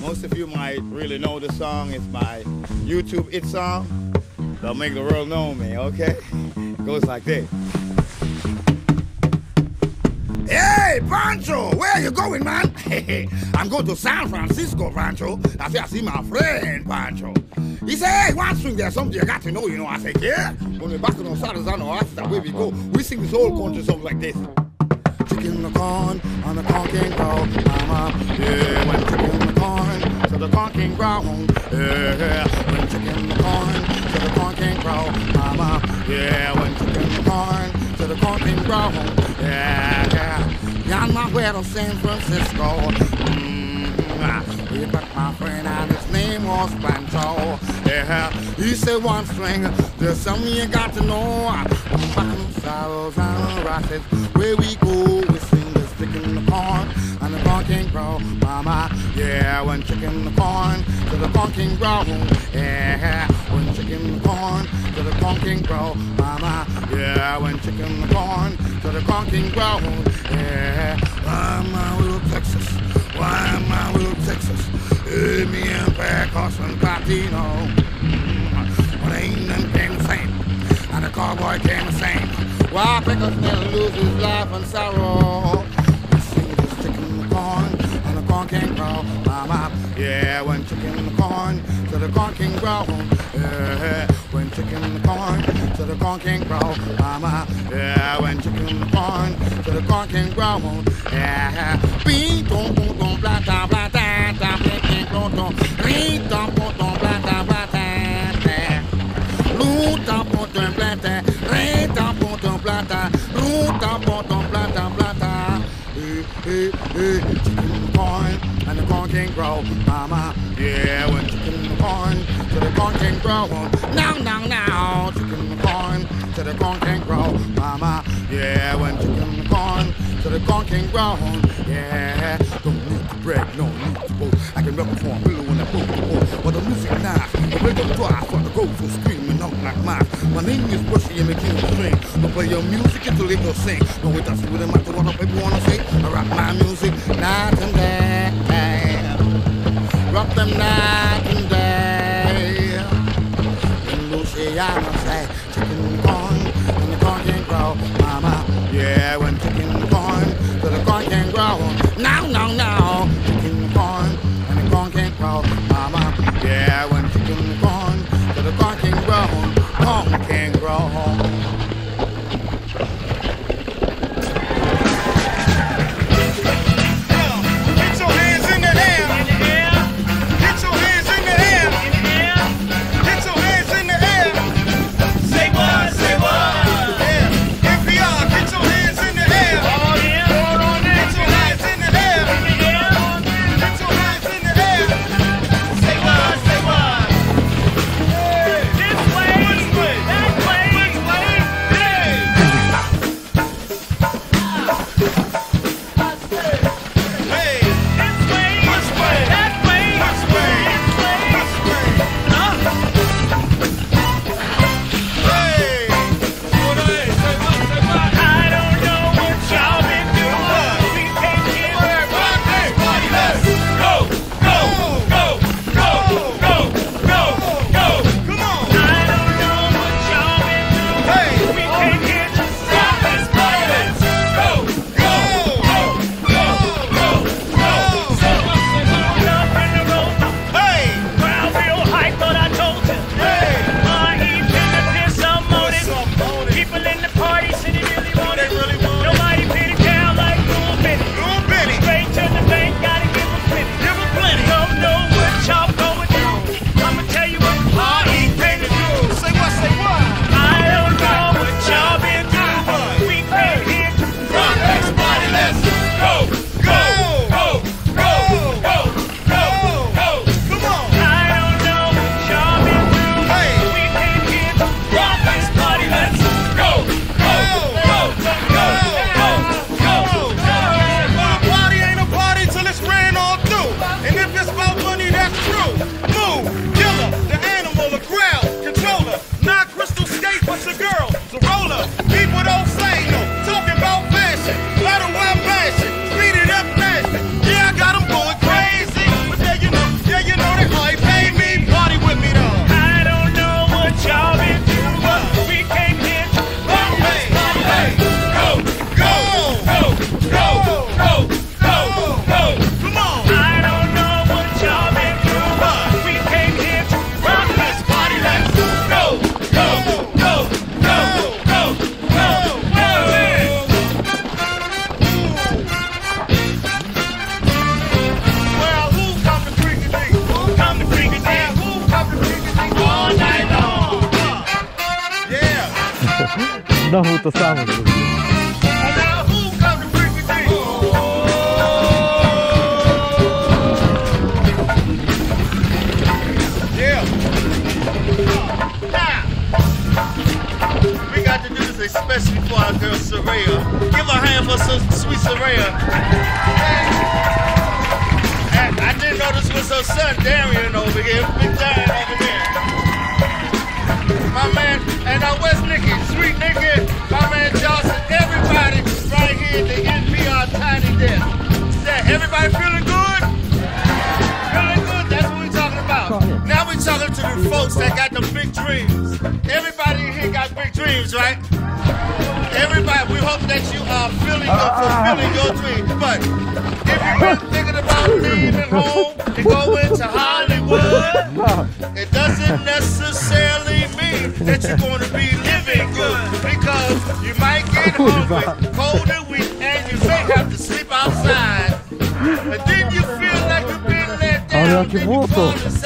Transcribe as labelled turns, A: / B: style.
A: Most of you might really know the song. It's my YouTube it song. That'll make the world know me, okay? It goes like this. Hey, Pancho, where you going, man? I'm going to San Francisco, Pancho. I say I see my friend, Pancho. He say, hey, one swing there's something you got to know, you know. I say, yeah. When we're back on Saturdays, I know that's the way we go. We sing this whole country song like this. Chicken the corn on the corn can grow, mama. Yeah, when chicken the corn, so the corn can grow. Yeah, when chicken the corn, so the corn can grow, mama. Yeah, when chicken the corn, so the corn can grow. Yeah, yeah. Y'all my way to San Francisco. Mm, we met my friend and was Pancho. Yeah, he said one string, there's something you got to know. Back in the saddles and rashes, where we go, we sing the stick in the corn, and the corn can grow, mama. Yeah, when chicken the corn, so the corn can grow. Yeah, when chicken the corn, so the corn can grow, mama. Yeah, when chicken the corn, so the corn can grow. Yeah, little Texas, Carson Patino. But ain't nothing came the same, and the cowboy came the same. Why Pickles never lose his life and sorrow? We sing this chicken the corn, and the corn can grow, mama. Yeah, when chicken the corn, so the corn can grow. Yeah, when chicken the corn, so the corn can grow, mama. Yeah, when chicken the corn, so the corn can grow. Yeah, beat dum dum dum blah da blah plata, luta potom plata plata. Hey, eh, eh, hey, eh, hey, chicken in the corn, and the corn can grow, mama. Yeah, when chicken corn, so the corn can grow. Now, now, now, chicken corn, so the corn can grow, mama. Yeah, when chicken corn, so the corn can grow. Yeah, don't need to brag, no need to boast. I can rap for a pillow when I boat. But the music nice, the rhythm dry, for the ghost will screaming out like mine. My name is Brushy and king of swing. I play your music until it will sing. No, it doesn't really matter what the people wanna say. I rock my music night and day. Rock them night and day. And Luciano
B: to do this especially for our girl Soraya. Give a hand for so sweet Soraya. And I didn't know this was her son Darian over here. Big Darian over there. My man, and our West Nicky, sweet Nicky, my man Johnson, everybody right here at the NPR Tiny Desk. Yeah, everybody feeling good? Feeling good? That's what we're talking about. Now we're talking to the folks that got the big dreams. Everybody here got big dreams, right? Everybody, we hope that you are feeling your, uh, uh, uh. fulfilling your dreams. But if you've been thinking about leaving home and going to Hollywood, it doesn't necessarily that you're going to be living good because you might get hungry, cold and weak, and you may have to sleep outside. And then you feel like you've been let down,
C: jakie
B: then you fall inside